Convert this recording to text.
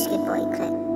Biscuit Boy clip.